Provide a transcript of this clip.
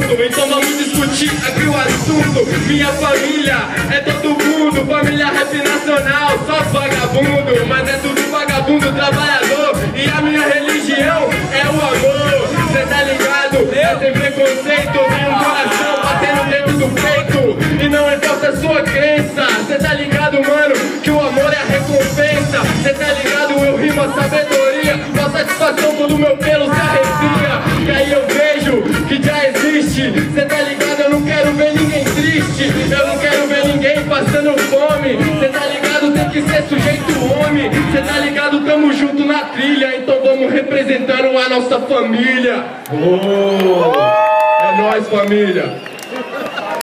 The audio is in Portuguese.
junto, então vamos discutir aqui o assunto. Minha família é todo mundo, família rap nacional, só vagabundo, mas é tudo vagabundo trabalhador. E a minha religião é o amor, cê tá ligado? É sem preconceito, um coração batendo dentro do peito. E não importa a sua crença, cê tá ligado, mano? Que o amor é a recompensa, cê tá ligado? Eu rimo a sabedoria, com a satisfação todo meu pelo tá ligado? Eu não quero ver ninguém triste, eu não quero ver ninguém passando fome. Cê tá ligado? Tem que ser sujeito homem, cê tá ligado? Tamo junto na trilha, então vamos representando a nossa família. Oh, é nóis, família.